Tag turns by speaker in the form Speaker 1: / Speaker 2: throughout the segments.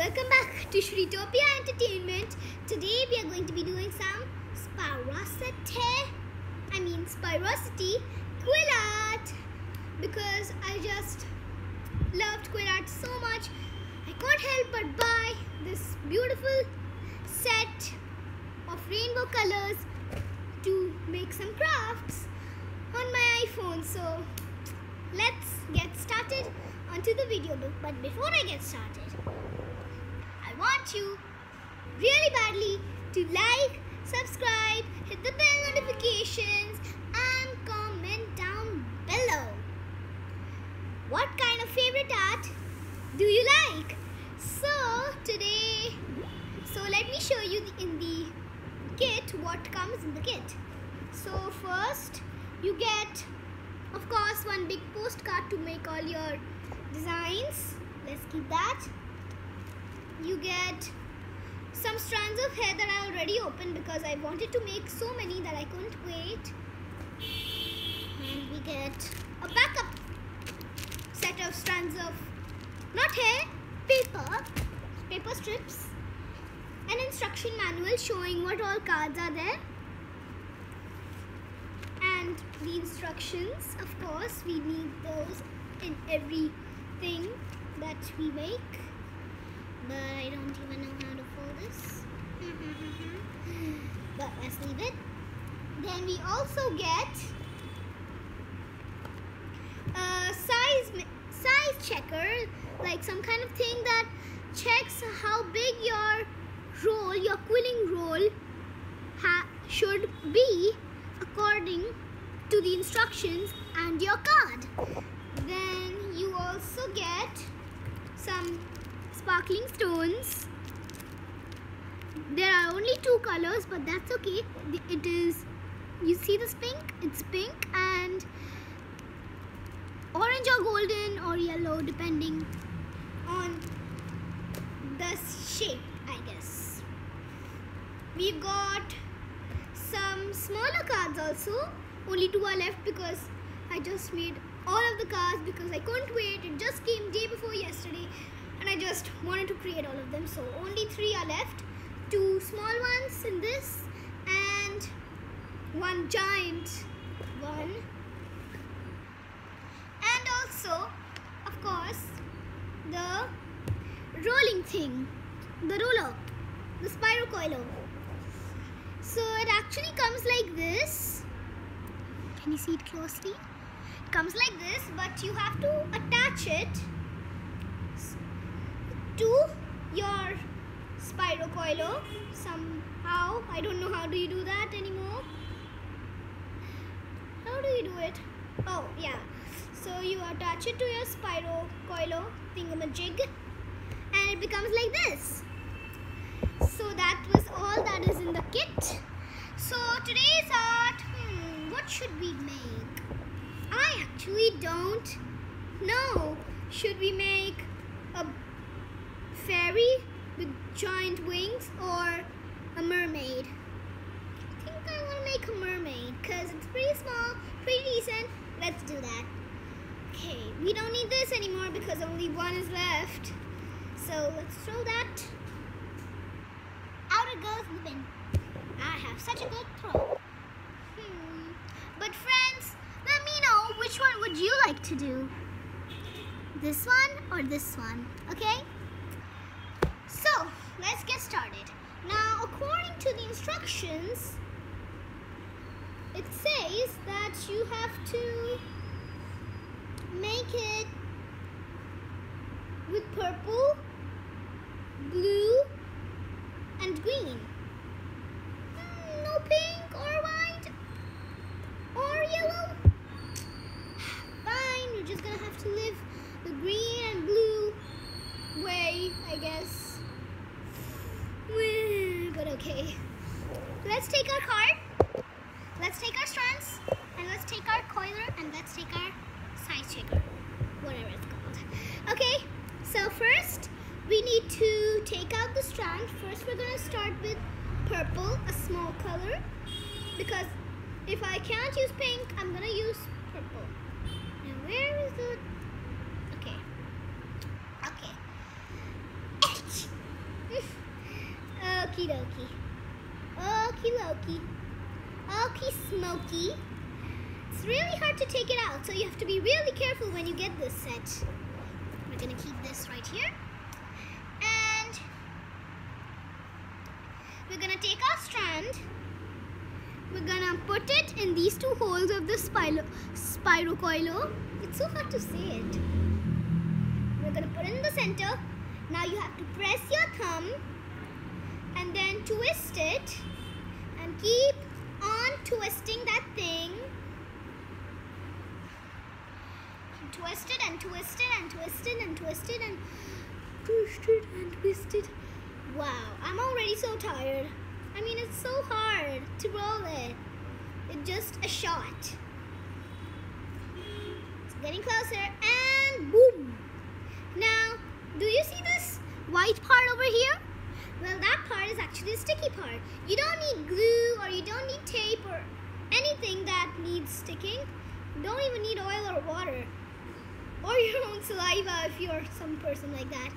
Speaker 1: welcome back to Shritopia Entertainment. Today we are going to be doing some Spyrosity, I mean Spyrosity quill art because I just loved quill art so much. I can't help but buy this beautiful set of rainbow colors to make some crafts on my iPhone. So let's get started onto the video. Book. But before I get started, want you really badly to like, subscribe, hit the bell notifications, and comment down below. What kind of favorite art do you like? So today, so let me show you in the kit what comes in the kit. So first, you get, of course, one big postcard to make all your designs. Let's keep that. You get some strands of hair that I already opened because I wanted to make so many that I couldn't wait. And we get a backup set of strands of not hair, paper, paper strips, an instruction manual showing what all cards are there, and the instructions. Of course, we need those in everything that we make. But I don't even know how to fold this. but let's leave it. Then we also get a size size checker, like some kind of thing that checks how big your roll, your quilling roll, should be according to the instructions and your card. Then you also get some sparkling stones. There are only two colors, but that's okay. It is, you see this pink? It's pink and orange or golden or yellow depending on the shape, I guess. We've got some smaller cards also. Only two are left because I just made all of the cards because I couldn't wait. It just came day before yesterday just wanted to create all of them. So only three are left. Two small ones in this and one giant one. And also, of course, the rolling thing, the roller, the Spyro Coilo. So it actually comes like this. Can you see it closely? It comes like this, but you have to attach it to your Spyro Coilo somehow. I don't know how do you do that anymore. How do you do it? Oh, yeah. So you attach it to your Spyro Coilo thingamajig and it becomes like this. So that was all that is in the kit. So today's art, hmm, what should we make? I actually don't know. Should we make a fairy with giant wings or a mermaid? I think I want to make a mermaid because it's pretty small, pretty decent. Let's do that. Okay, we don't need this anymore because only one is left. So let's throw that. Out it goes in the bin. I have such a good throw. Hmm. But friends, let me know which one would you like to do? This one or this one, okay? So, let's get started. Now, according to the instructions, it says that you have to make it with purple, blue, and green. Mm, no pink or white or yellow. Fine, you're just gonna have to live the green and blue way, I guess. But okay. Let's take our card. Let's take our strands. And let's take our coiler. And let's take our size checker. Whatever it's called. Okay, so first we need to take out the strand. First we're going to start with purple, a small color. Because if I can't use pink, I'm going to use purple. Now where is the... Okay. Okay. Okie dokie. Okie dokie. Okie smoky. It's really hard to take it out, so you have to be really careful when you get this set. We're gonna keep this right here. And we're gonna take our strand. We're gonna put it in these two holes of the spiro spirocoilo. It's so hard to say it. We're gonna put it in the center. Now you have to press your thumb and then twist it and keep on twisting that thing twisted and twisted and twisted and twisted and twisted and twisted. Wow, I'm already so tired. I mean, it's so hard to roll it. It's just a shot. It's getting closer and boom. Now, do you see this white part over here? Well, that part is actually the sticky part. You don't need glue or you don't need tape or anything that needs sticking. You don't even need oil or water or your own saliva if you're some person like that.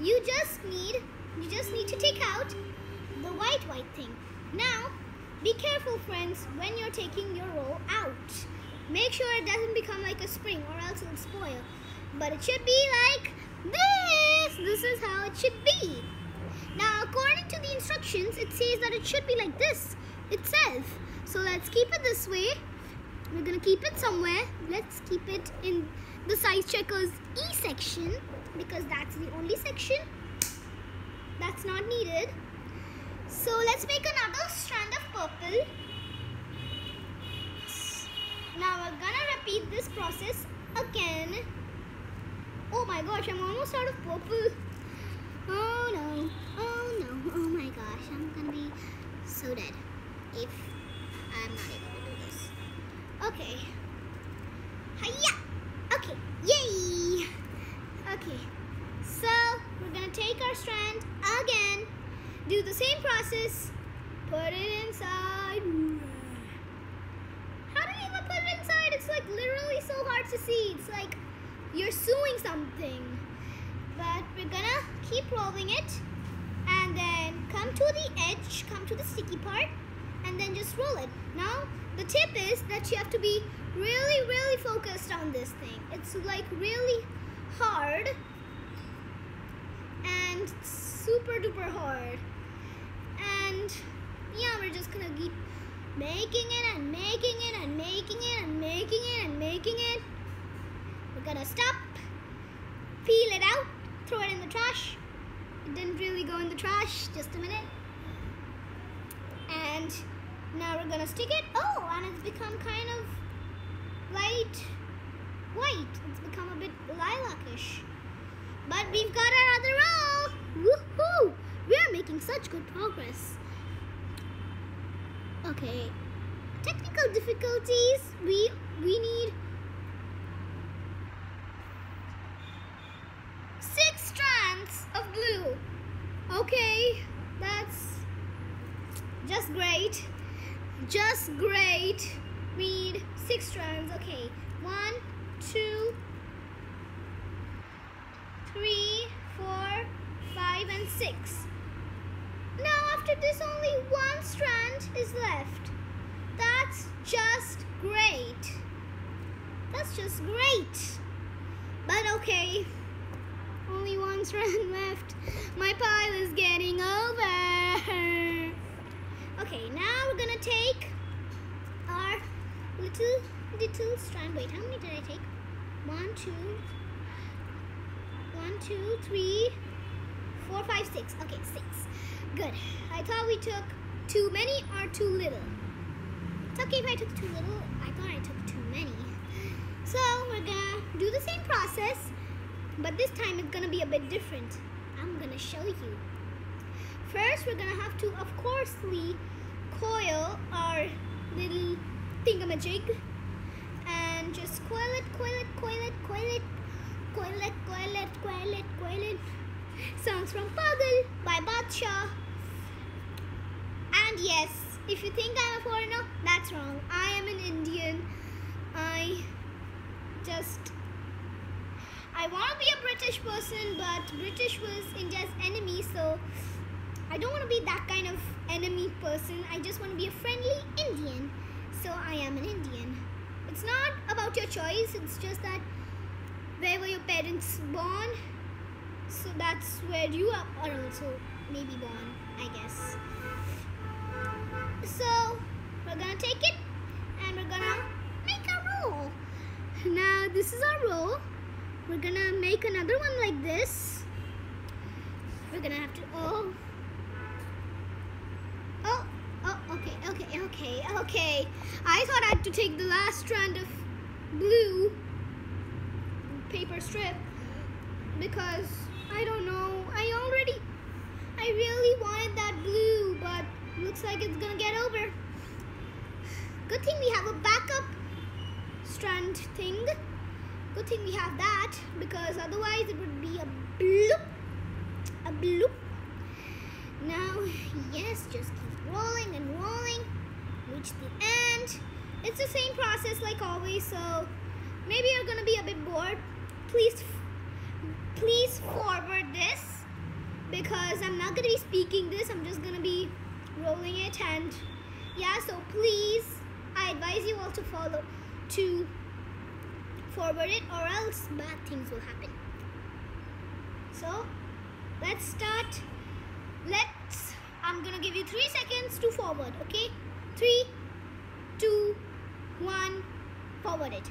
Speaker 1: You just need you just need to take out the white white thing. Now, be careful friends when you're taking your roll out. Make sure it doesn't become like a spring or else it'll spoil. But it should be like this. This is how it should be. Now, according to the instructions, it says that it should be like this itself. So let's keep it this way. We're gonna keep it somewhere. Let's keep it in the size checkers E section because that's the only section that's not needed. So let's make another strand of purple. Now we're gonna repeat this process again. Oh my gosh, I'm almost out of purple. Oh no, oh oh my gosh, I'm gonna be so dead if I'm not able to do this. Okay. Hiya! Okay, yay! Okay, so we're gonna take our strand again, do the same process, put it inside. How do you even put it inside? It's like literally so hard to see. It's like you're sewing something. But we're gonna keep rolling it come to the edge, come to the sticky part and then just roll it. Now the tip is that you have to be really, really focused on this thing. It's like really hard and super duper hard. And yeah, we're just gonna keep making it and making it and making it and making it and making it. We're gonna stop, peel it out, throw it in the trash. It didn't really go in the trash, just a minute. And now we're gonna stick it. Oh, and it's become kind of light white. It's become a bit lilacish. But we've got our other roll. Woohoo! We are making such good progress. Okay. Technical difficulties. We we need six strands of glue. Okay, that's just great. Just great. We need six strands. Okay, one, two, three, four, five, and six. Now after this, only one strand is left. That's just great. That's just great. But okay, only one strand left. My pile is getting over. Okay, now we're gonna take our little, little strand. Wait, how many did I take? One, two, one, two, three, four, five, six. Okay, six. Good. I thought we took too many or too little. It's okay if I took too little. I thought I took too many. So we're gonna do the same process, but this time it's gonna be a bit different. I'm gonna show you. First, we're gonna have to, of course,ly coil our little thingamajig and just coil it, coil it, coil it, coil it, coil it, coil it, coil it, coil it. Songs from Pagal by Badshah. And yes, if you think I'm a foreigner, that's wrong. I am an Indian. I just I want to be a British person, but British was India's enemy, so I don't want to be that kind of enemy person. I just want to be a friendly Indian. So I am an Indian. It's not about your choice. It's just that where were your parents born? So that's where you are also maybe born, I guess. So we're gonna take it and we're gonna make a roll. Now this is our roll. We're gonna make another one like this. We're gonna have to, oh. Oh, oh, okay, okay, okay, okay. I thought I had to take the last strand of blue paper strip because I don't know. I already, I really wanted that blue, but looks like it's gonna get over. Good thing we have a backup strand thing. Good thing we have that because otherwise it would be a bloop, a bloop. Now, yes, just keep rolling and rolling. Reach the end. It's the same process like always, so maybe you're gonna be a bit bored. Please, please forward this because I'm not gonna be speaking this. I'm just gonna be rolling it and yeah. So please, I advise you all to follow to forward it or else bad things will happen. So let's start. Let's, I'm gonna give you three seconds to forward, okay? Three, two, one, forward it.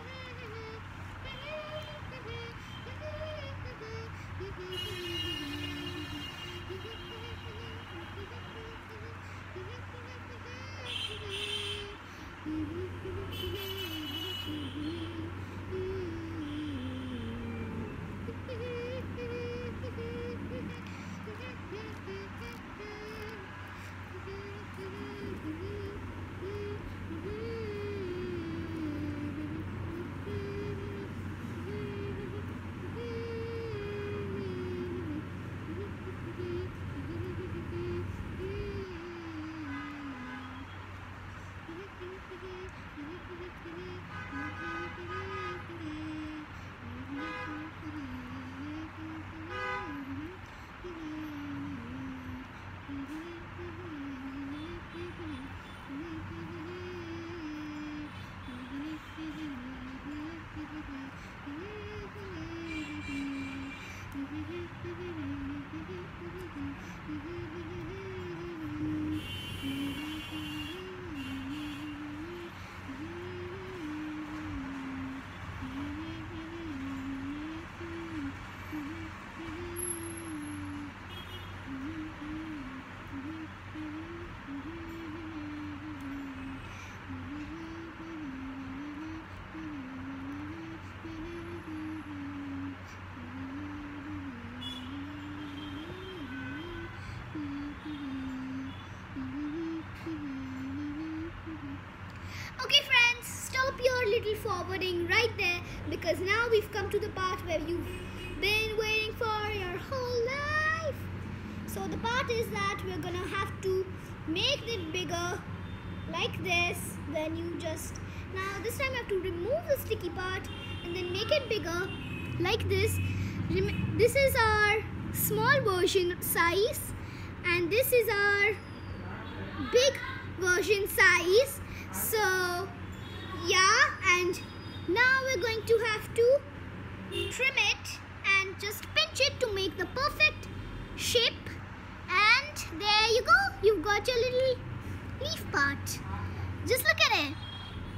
Speaker 1: forwarding right there because now we've come to the part where you've been waiting for your whole life. So the part is that we're gonna have to make it bigger like this. Then you just, now this time you have to remove the sticky part and then make it bigger like this. This is our small version size and this is our big version size so yeah and now we're going to have to trim it and just pinch it to make the perfect shape and there you go you've got your little leaf part just look at it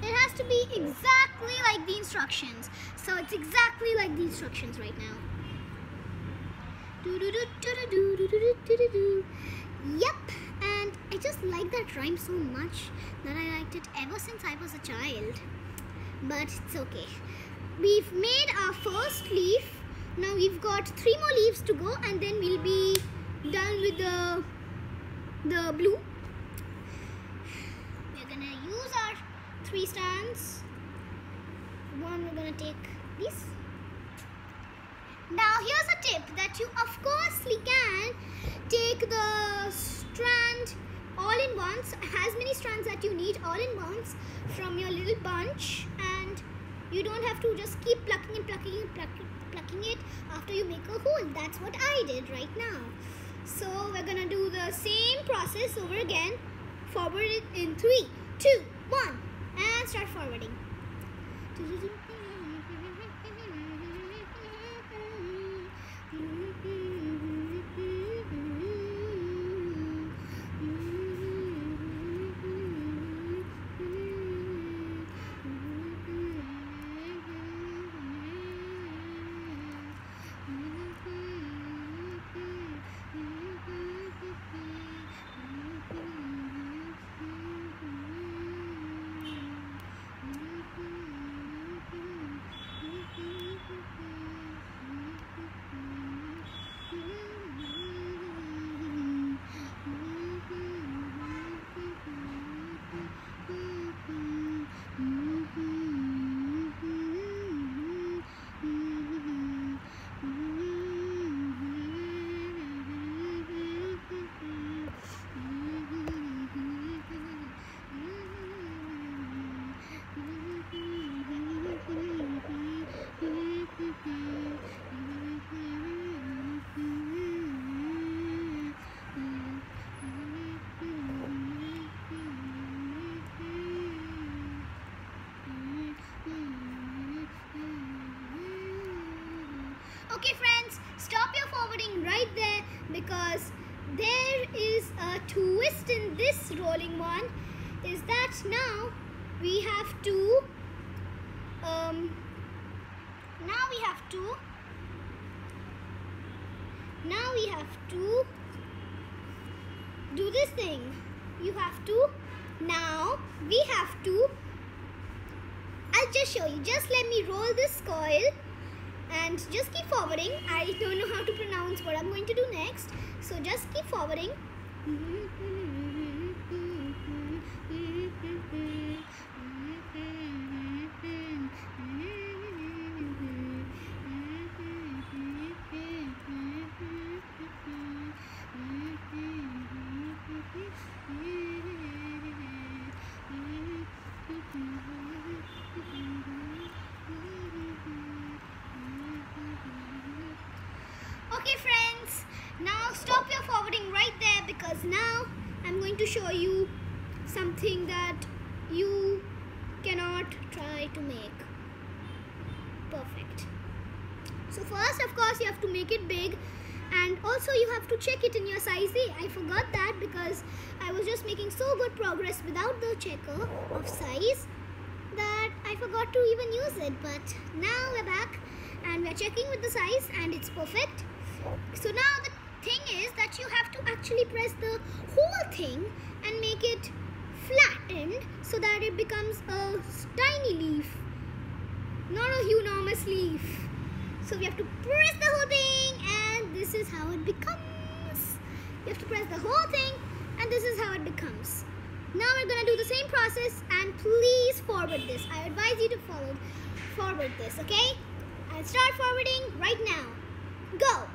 Speaker 1: it has to be exactly like the instructions so it's exactly like the instructions right now do do do do do do do do do do Yep, and I just like that rhyme so much that I liked it ever since I was a child. But it's okay. We've made our first leaf. Now we've got three more leaves to go and then we'll be done with the, the blue. We're gonna use our three strands. One we're gonna take this. Now here's a tip that you of course can take the strand all in once, as many strands that you need all in once from your little bunch and you don't have to just keep plucking and plucking and plucking, plucking it after you make a hole. That's what I did right now. So we're gonna do the same process over again. Forward it in three, two, one, and start forwarding. Because there is a twist in this rolling one is that now we have to um now we have to now we have to do this thing. You have to now we have to I'll just show you. Just let me roll this coil and just keep forwarding. I don't know how to pronounce what I'm going to do next. So just keep forwarding. Okay because now I'm going to show you something that you cannot try to make perfect. So first of course you have to make it big and also you have to check it in your size A. I forgot that because I was just making so good progress without the checker of size that I forgot to even use it but now we're back and we're checking with the size and it's perfect so now the thing is that you have to actually press the whole thing and make it flattened so that it becomes a tiny leaf, not a enormous leaf. So we have to press the whole thing and this is how it becomes. You have to press the whole thing and this is how it becomes. Now we're to do the same process and please forward this. I advise you to follow forward this, okay? I'll start forwarding right now. Go!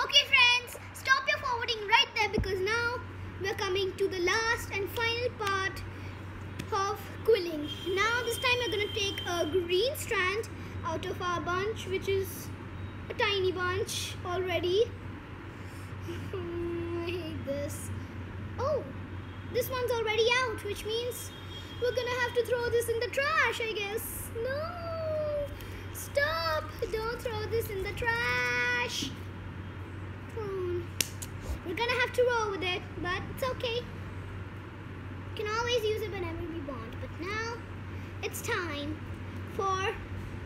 Speaker 1: Okay friends, stop your forwarding right there because now we're coming to the last and final part of quilling. Now this time we're gonna take a green strand out of our bunch, which is a tiny bunch already. I hate this. Oh, this one's already out, which means we're gonna have to throw this in the trash, I guess. No! Stop! Don't throw this in the trash. We're gonna have to roll with it, but it's okay. can always use it whenever now, it's time for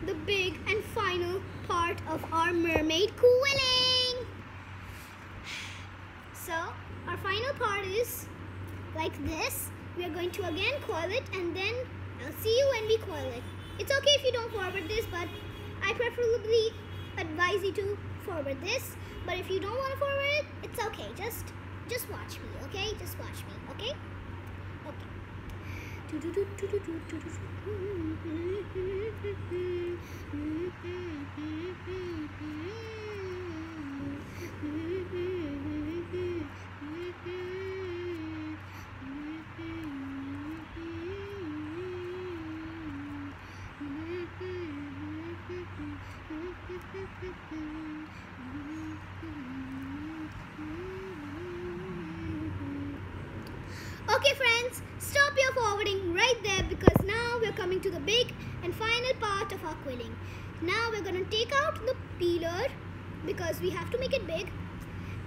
Speaker 1: the big and final part of our mermaid quilling. So, our final part is like this. We are going to again coil it and then I'll see you when we coil it. It's okay if you don't forward this, but I preferably advise you to forward this. But if you don't want to forward it, it's okay. Just just watch me, okay? Just watch me, okay? Okay friends, your forwarding right there because now we're coming to the big and final part of our quilling. Now we're going to take out the peeler because we have to make it big.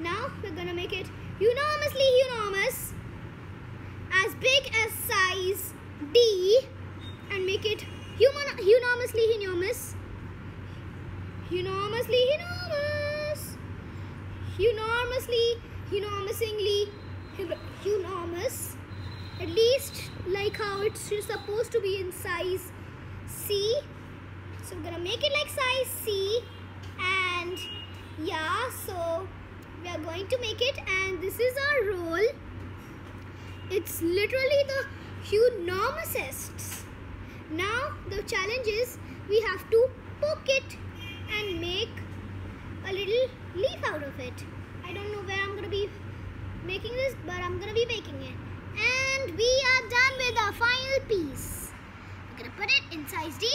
Speaker 1: Now we're going to make it enormously enormous as big as size D and make it human, enormously enormous enormously enormous enormously enormously enormous at least like how it's supposed to be in size C. So we're gonna make it like size C and yeah, so we are going to make it and this is our roll. It's literally the enormousest. Now the challenge is we have to poke it and make a little leaf out of it. I don't know where I'm gonna be making this but I'm gonna be making it. And we are done with our final piece. I'm gonna put it in size D.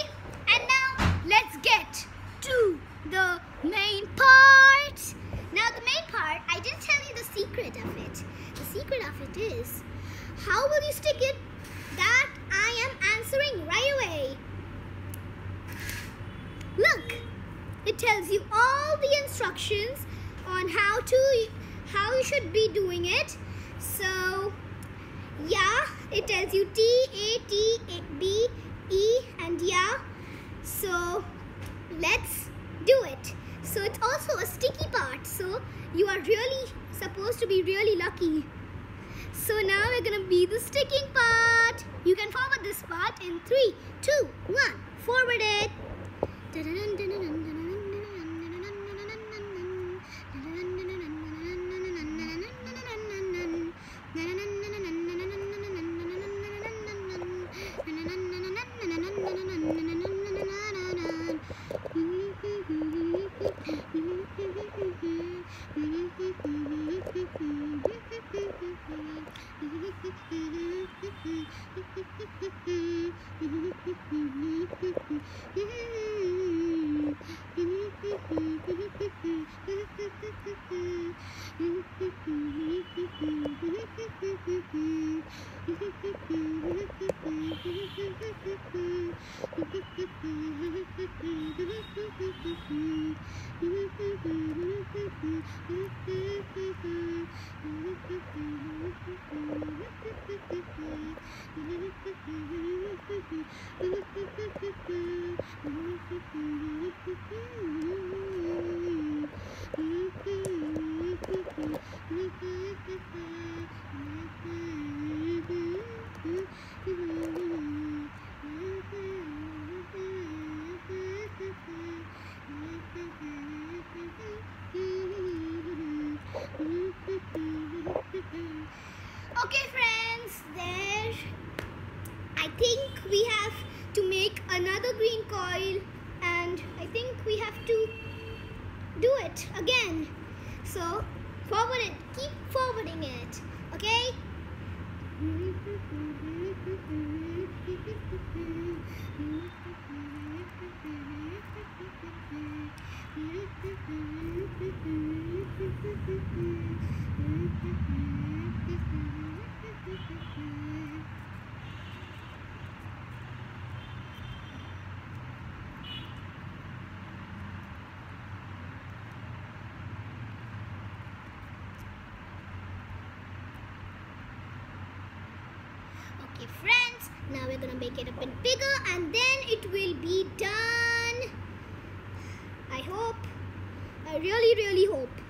Speaker 1: Okay friends, now we're gonna make it a bit bigger and then it will be done. I hope, I really really hope.